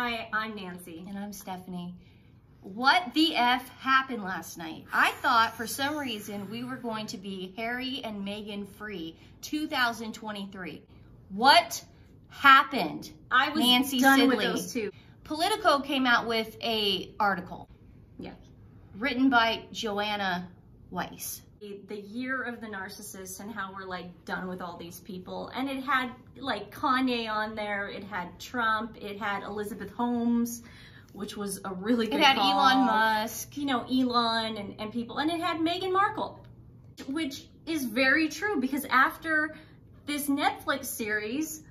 Hi, I'm Nancy. And I'm Stephanie. What the F happened last night? I thought for some reason we were going to be Harry and Meghan free 2023. What happened? I was Nancy done Sidley. with those two. Politico came out with a article Yeah. written by Joanna Weiss. The, the year of the narcissist and how we're like done with all these people. And it had like Kanye on there. It had Trump. It had Elizabeth Holmes, which was a really good It had call. Elon Musk. you know, Elon and, and people, and it had Meghan Markle, which is very true because after this Netflix series,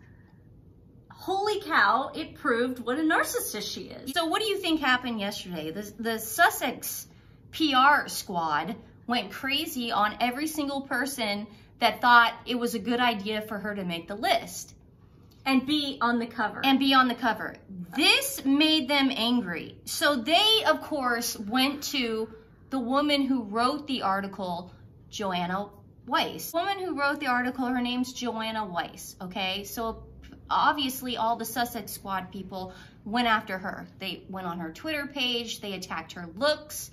holy cow, it proved what a narcissist she is. So what do you think happened yesterday? The, the Sussex PR squad went crazy on every single person that thought it was a good idea for her to make the list And be on the cover. and be on the cover. This made them angry. So they, of course, went to the woman who wrote the article, Joanna Weiss. The woman who wrote the article, her name's Joanna Weiss, okay? So obviously all the Sussex squad people went after her. They went on her Twitter page, they attacked her looks,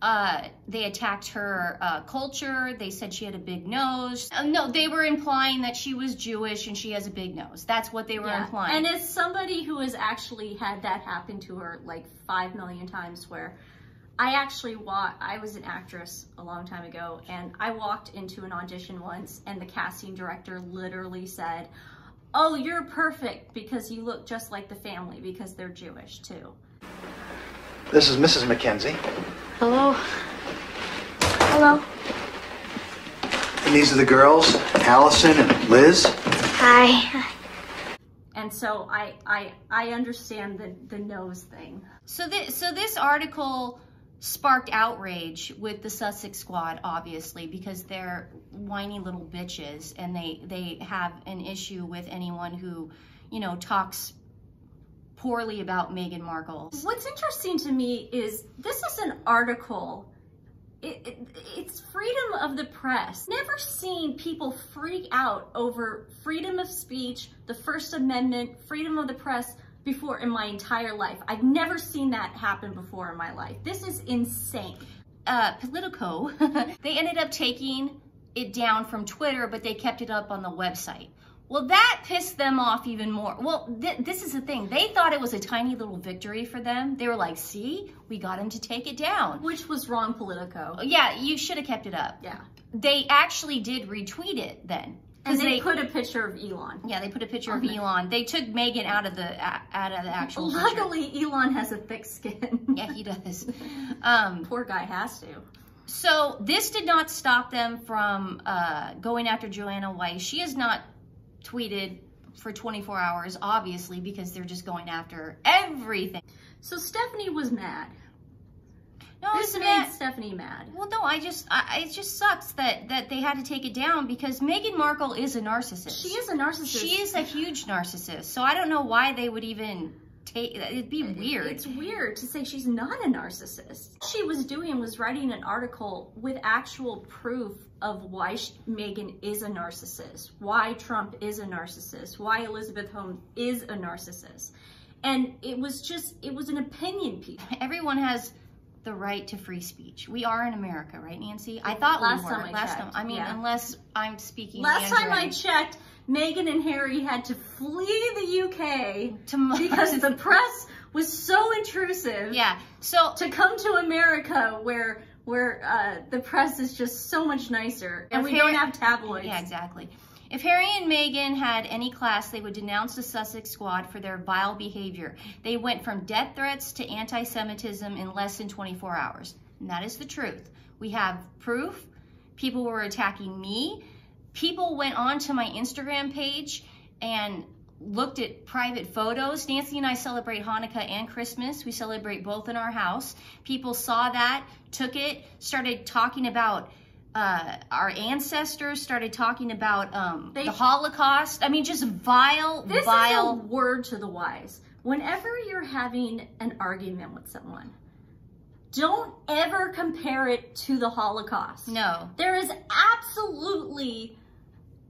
uh, they attacked her uh, culture. They said she had a big nose. Uh, no, they were implying that she was Jewish and she has a big nose. That's what they were Yeah. implying. And as somebody who has actually had that happen to her like five million times where I actually wa I was an actress a long time ago and I walked into an audition once and the casting director literally said, oh, you're perfect because you look just like the family because they're Jewish too. This is Mrs. McKenzie, Hello. Hello. and these are the girls, Allison and Liz. Hi. And so I, I, I understand the, the nose thing. So this, so this article sparked outrage with the Sussex squad, obviously, because they're whiny little bitches and they, they have an issue with anyone who, you know, talks poorly about Meghan Markle. What's interesting to me is this is an article. It, it, it's freedom of the press. Never seen people freak out over freedom of speech, the First Amendment, freedom of the press before in my entire life. I've never seen that happen before in my life. This is insane. uh, Politico, they ended up taking it down from Twitter, but they kept it up on the website. Well, that pissed them off even more. Well, th- this is the thing. They thought it was a tiny little victory for them. They were like, see, we got him to take it down. Which was wrong, Politico. Yeah, you should have kept it up. Yeah. They actually did retweet it then. And 'Cause they, put a picture of Elon. yeah, they put a picture of there. Elon. They took Meghan out of the out of the actual picture. Luckily, Elon has a thick skin. Yeah, he does. Um, Poor guy has to. So this did not stop them from uh, going after Joanna Weiss. She is not tweeted for 24 hours, obviously, because they're just going after everything. So Stephanie was mad. No, This made not- Stephanie mad. Well, no, I just, I, it just sucks that that they had to take it down because Meghan Markle is a narcissist. She is a narcissist. She is a huge narcissist. So I don't know why they would even take. It'd be weird. It's weird to say she's not a narcissist. She was doing was writing an article with actual proof of why sh- Meghan is a narcissist, why Trump is a narcissist, why Elizabeth Holmes is a narcissist. And it was just, it was an opinion piece. Everyone has the right to free speech. We are in America, right, Nancy? I thought Last we were. time I Last checked, time. I mean, yeah. unless I'm speaking. Last time I checked, Meghan and Harry had to flee the UK To- because the press was so intrusive. Yeah. So to come to America where where uh, the press is just so much nicer and we Harry- don't have tabloids. Yeah, exactly. If Harry and Meghan had any class, they would denounce the Sussex squad for their vile behavior. They went from death threats to anti Semitism in less than 24 hours. And that is the truth. We have proof. People were attacking me. People went onto my Instagram page and looked at private photos. Nancy and I celebrate Hanukkah and Christmas. We celebrate both in our house. People saw that, took it, started talking about uh, our ancestors, started talking about um, They- the Holocaust. I mean, just vile, This vile. is a word to the wise. Whenever you're having an argument with someone, don't ever compare it to the Holocaust. no. There is absolutely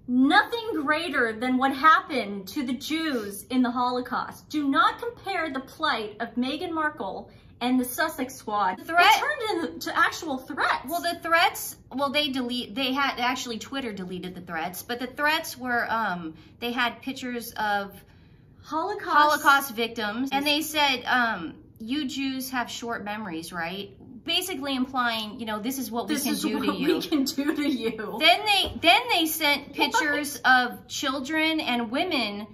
nothing greater than what happened to the Jews in the Holocaust. Do not compare the plight of Meghan Markle and the Sussex Squad. The threat- it turned into actual threats. Well, the threats, well, they delete, they had, actually Twitter deleted the threats, but the threats were, um, they had pictures of Holocaust. Holocaust victims, and they said, um, you Jews have short memories, right? Basically implying, you know, this is what This we can do to you. we can do to you. Then they then they sent pictures of children and women,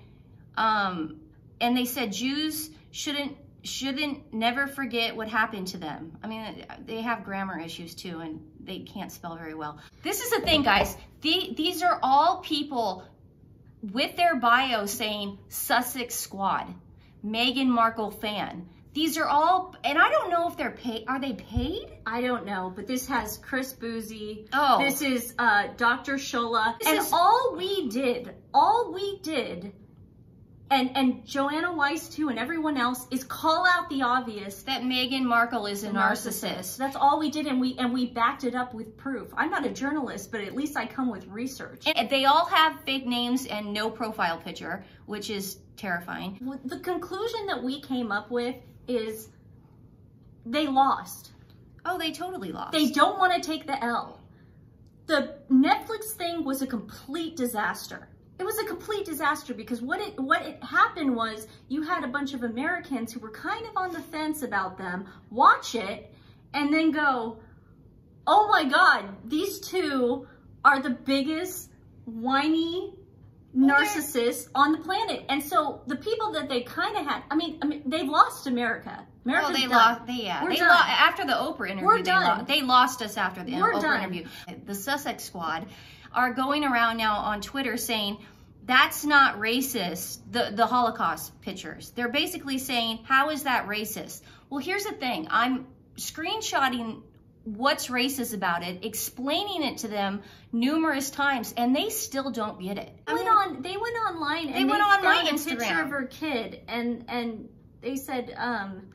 um, and they said Jews shouldn't shouldn't never forget what happened to them. I mean, they have grammar issues too, and they can't spell very well. This is the thing, guys. The, these are all people with their bio saying Sussex Squad, Meghan Markle fan. These are all, and I don't know if they're paid. Are they paid? I don't know, but this has Chris Bouzy. Oh. This is uh, Dr. Shola. This and is- all we did, all we did, and, and Joanna Weiss too, and everyone else, is call out the obvious. That Meghan Markle is a narcissist. That's all we did, and we and we backed it up with proof. I'm not a journalist, but at least I come with research. And they all have fake names and no profile picture, which is terrifying. the conclusion that we came up with is they lost. Oh, they totally lost. They don't want to take the L. The Netflix thing was a complete disaster. It was a complete disaster because what it what it happened was you had a bunch of Americans who were kind of on the fence about them watch it and then go, "Oh my god, these two are the biggest whiny narcissists on the planet." And so the people that they kind of had, I mean, I mean, they've lost America. Well, they done. lost. They, yeah, We're they done. lost after the Oprah interview. We're they, done. lo- they lost us after the We're Oprah done. interview. The Sussex Squad are going around now on Twitter saying that's not racist. The the Holocaust pictures. They're basically saying how is that racist? Well, here's the thing. I'm screenshotting what's racist about it, explaining it to them numerous times, and they still don't get it. I went on they went online and They went on my found a picture of her kid and and they said um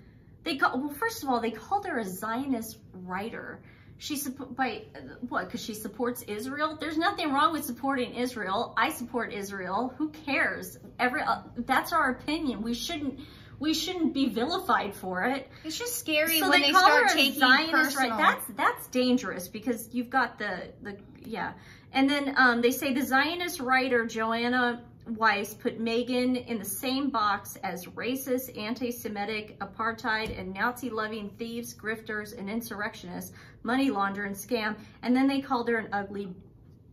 they call well first of all they called her a Zionist writer. She by what? Because she supports Israel. There's nothing wrong with supporting Israel. I support Israel. Who cares? Every uh, that's our opinion. We shouldn't we shouldn't be vilified for it. it's just scary So when they, they, call start her taking Zionist, personal. right? That's that's dangerous because you've got the the yeah. And then um, they say the Zionist writer Joanna Weiss put Meghan in the same box as racist, anti-Semitic, apartheid, and Nazi-loving thieves, grifters, and insurrectionists, money launderer, and scam. And then they called her an ugly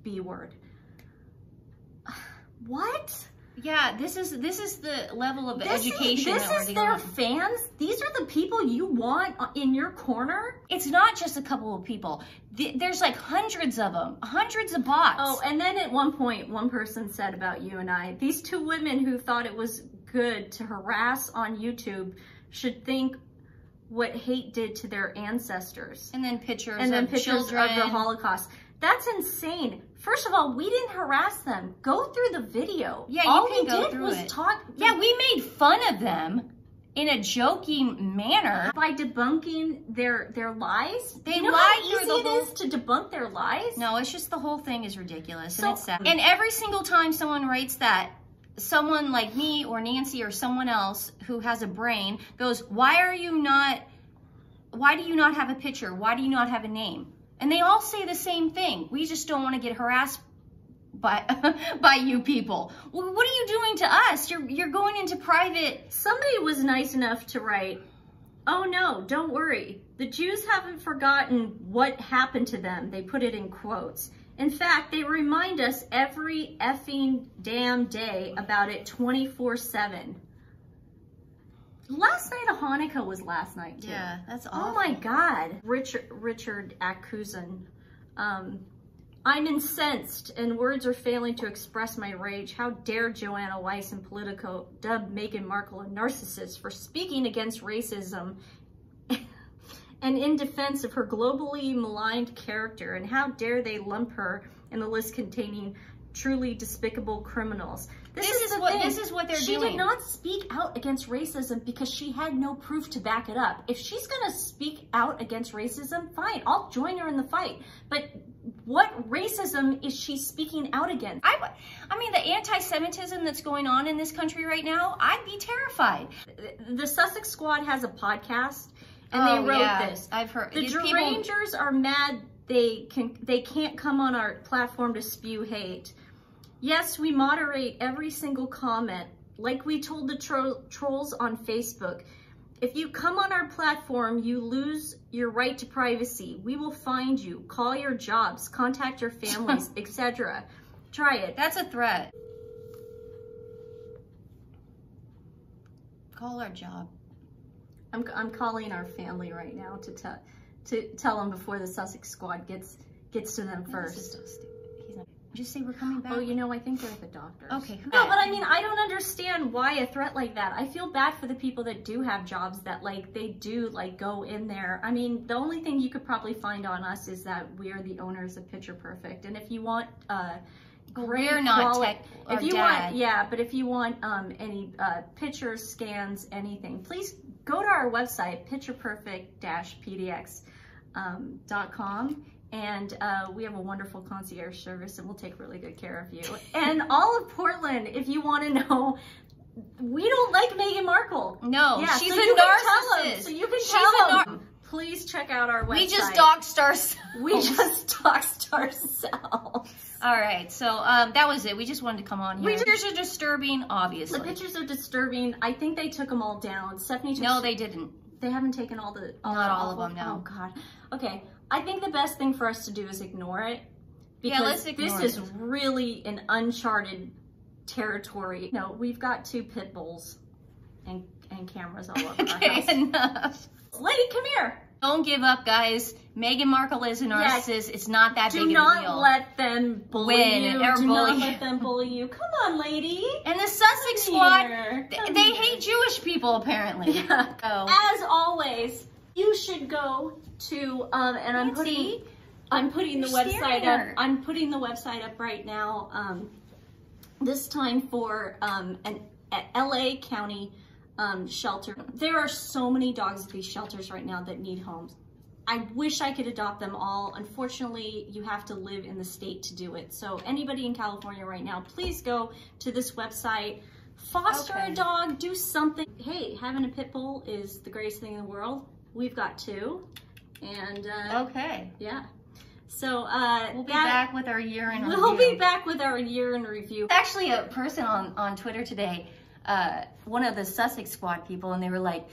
B word. What? Yeah, this is this is the level of This education is, this is their with. fans. These are the people you want uh, in your corner. It's not just a couple of people. There's like hundreds of them, hundreds of bots. Oh, and then at one point, one person said about you and I, these two women who thought it was good to harass on YouTube should think what hate did to their ancestors. and then pictures And then of pictures children. of the Holocaust. That's insane. First of all, we didn't harass them. Go through the video. Yeah, you all can we go did through was it. talk. yeah, we made fun of them in a joking manner. by debunking their their lies. They you know lied how easy the it whole- is to debunk their lies. No, it's just the whole thing is ridiculous So- and it's sad. And every single time someone writes that, someone like me or Nancy or someone else who has a brain goes, "Why are you not? Why do you not have a picture? Why do you not have a name?" And they all say the same thing. We just don't want to get harassed by by you people. Well, what are you doing to us? You're you're going into private. Somebody was nice enough to write, "Oh no, don't worry. The Jews haven't forgotten what happened to them." They put it in quotes. In fact, they remind us every effing damn day about it 24/7. Last night of Hanukkah was last night too. Yeah, that's Oh my God. Richard, Richard Akusen. Um, I'm incensed and words are failing to express my rage. How dare Joanna Weiss and Politico dub Meghan Markle a narcissist for speaking against racism and in defense of her globally maligned character. And how dare they lump her in the list containing truly despicable criminals. This is the what- thing. this is what they're she doing. She did not speak out against racism because she had no proof to back it up. If she's going to speak out against racism, fine, I'll join her in the fight. But What racism is she speaking out against? I, I mean, the anti-Semitism that's going on in this country right now, I'd be terrified. The Sussex Squad has a podcast, and Oh, they wrote yeah, this. I've heard The these people- are mad they can they can't come on our platform to spew hate. Yes, we moderate every single comment, like we told the tro- trolls on Facebook. If you come on our platform, you lose your right to privacy. We will find you, call your jobs, contact your families, etc. Try it. That's a threat. Call our job. I'm, I'm calling our family right now to tell to tell them before the Sussex Squad gets gets to them first. Just say we're coming back. Oh, you know, I think they're at the doctors. Okay. No, but I mean, I don't understand why a threat like that. I feel bad for the people that do have jobs that like they do like go in there. I mean, the only thing you could probably find on us is that we're the owners of Picture Perfect, and if you want uh, Well, great we're not quali- tech- if you dad. want, yeah, but if you want um, any uh, pictures, scans, anything, please go to our website, pictureperfect-pdx.com. and uh, we have a wonderful concierge service, and we'll take really good care of you. and all of Portland, if you want to know, we don't like Meghan Markle. No, yeah, she's so a you can tell 'em. narcissist. So you can She's tell them. Please check out our website. we just doxed ourselves. We just doxed ourselves. All right, so um, that was it. We just wanted to come on here. just- Pictures are disturbing, obviously. The pictures are disturbing. I think they took them all down. Stephanie took No, they didn't. They haven't taken all the all Not the all of them, no. Oh God. Okay. I think the best thing for us to do is ignore it. Yeah, Because let's ignore this is really an uncharted territory. No, we've got two pit bulls and and cameras all over our Okay, house. enough. Lady, come here. Don't give up, guys. Meghan Markle is a Yes. narcissist. It's not that Do big of a not deal. let them bully Win you. or Do bully not let them bully you. Come on, lady. and the Sussex Come squad, here. th- Come they hate Jewish people apparently. Yeah. So, As always, you should go to um and I'm Nancy, putting I'm putting the website up. I'm putting the website up right now. Um this time for um an LA County um shelter. There are so many dogs at these shelters right now that need homes. I wish I could adopt them all. Unfortunately, you have to live in the state to do it. So anybody in California right now, please go to this website, foster Okay. a dog, do something. Hey, having a pit bull is the greatest thing in the world. We've got two, and uh, okay. yeah. So uh, We'll be that- back with our year in We'll review. be back with our year in review. actually a person on, on Twitter today, uh, one of the Sussex squad people, and they were like,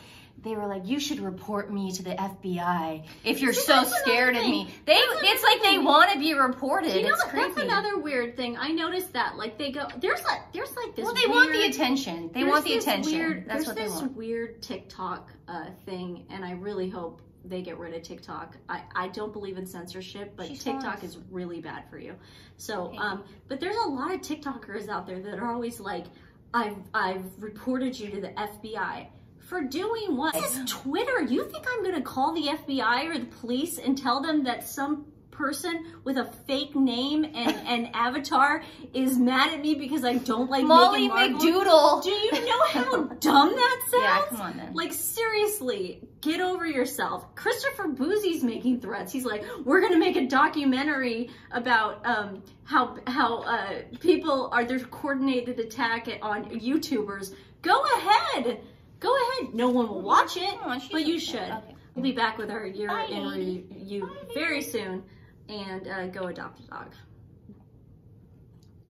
they were like, you should report me to the FBI if you're See, so scared of me. They, That's it's like they want to be reported. You know, it's that's another weird thing. I noticed that. Like they go, there's like, there's like this. well, they want the attention. They want the attention. Weird, That's what they want. There's this weird TikTok uh, thing, and I really hope they get rid of TikTok. I, I don't believe in censorship, but She's TikTok is really bad for you. So, Okay. um, but there's a lot of TikTokers out there that are always like, I've I've reported you to the FBI. For doing what? This is Twitter. You think I'm gonna call the FBI or the police and tell them that some person with a fake name and, an avatar is mad at me because I don't like Molly McDoodle. Do you know how dumb that sounds? Yeah, come on then. Like seriously, get over yourself. Christopher Bouzy's making threats. He's like, we're gonna make a documentary about um, how how uh, people are there's coordinated attack on YouTubers. Go ahead, go ahead. No one will watch it, she's but you should. Okay. We'll be back with our year Bye. in review very soon, and uh, go adopt a dog.